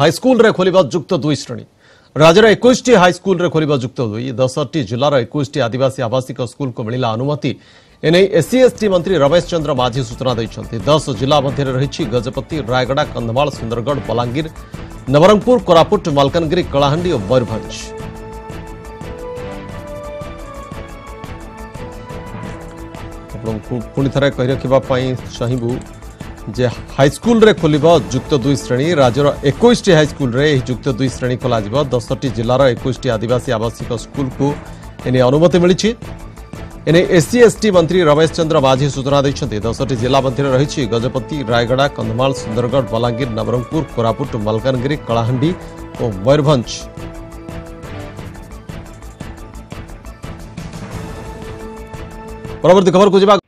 high school खोल दुई श्रेणी राज्य एक हाईस्कल खोल दुई दस टी जिलार एक आदिवासी आवासिक स्कूल को मिला अनुमति एने एससी एसटी मंत्री रमेश चंद्र माझी सूचना देते दस जिला मध्य रही गजपति रायगढ़ कंधमाल सुंदरगढ़ बलांगीर नवरंगपुर कोरापुट मलकानगि कलाहां और मयूरभ पुणि थे कही रखा चाहबू যে হাইস্কুলরে খোলিব যুক্ত দুই শ্রেণী রাজ্যর একুশটি হাইস্কুলরে এই যুক্ত দুই শ্রেণী খোলাযিব দশটি জেলার একুশটি আদিবাসী আবাসিক স্কুলকু এনে অনুমতি মিছে এনে এসসি এসটি মন্ত্রী রমেশ চন্দ্র মাঝি সূচনা দিয়েছেন দশটি জেলা মধ্যে রয়েছে গজপতি রায়গড়া কন্ধমাল সুন্দরগড় বলাঙ্গীর নবরঙ্গপুর কোরাপুট মালকানগিরি কলাহান্ডি ও ময়ূরভঞ্জ পরবর্তী খবর যা